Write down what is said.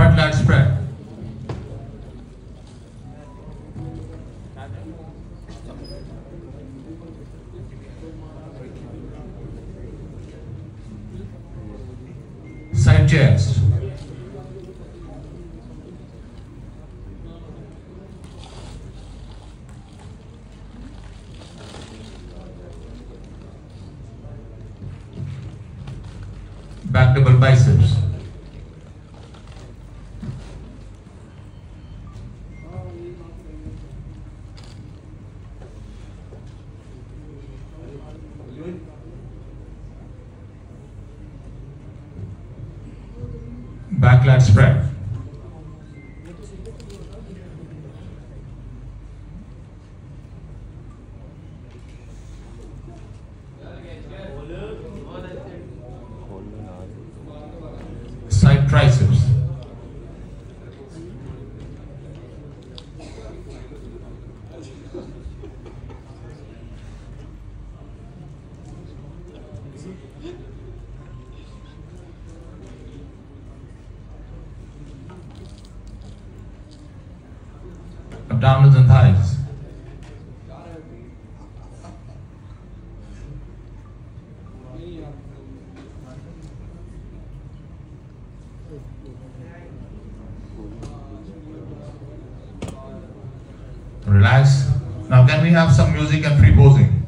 Front lat spread. Side chest. Back double biceps. Back lat spread. Side triceps. Abdominals and thighs. Relax. Now can we have some music and free posing?